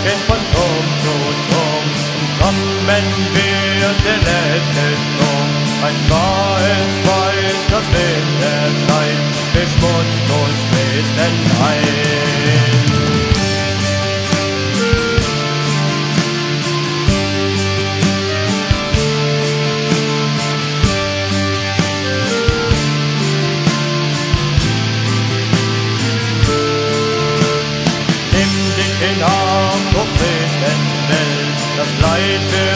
Glocken von Turm zu Turm. Kommen wird der letzte Sturm, ein schwarzes Weiß, das Winterkleid, beschmutzt durch Westenheim. Das Leid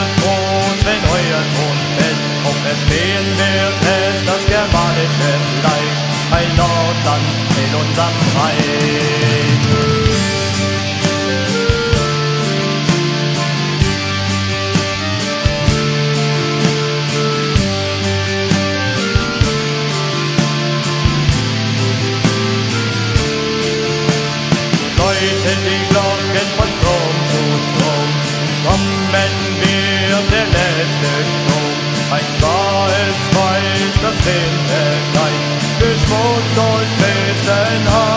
Winterkleid, beschmutzt durch Christenheit.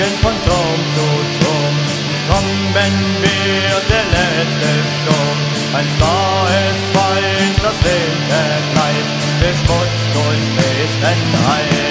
Wolken von Turm zu Turm kommen wir der letzte Sturm. Ein starres Weiß, das Winterkleid beschmutzt und besenheit.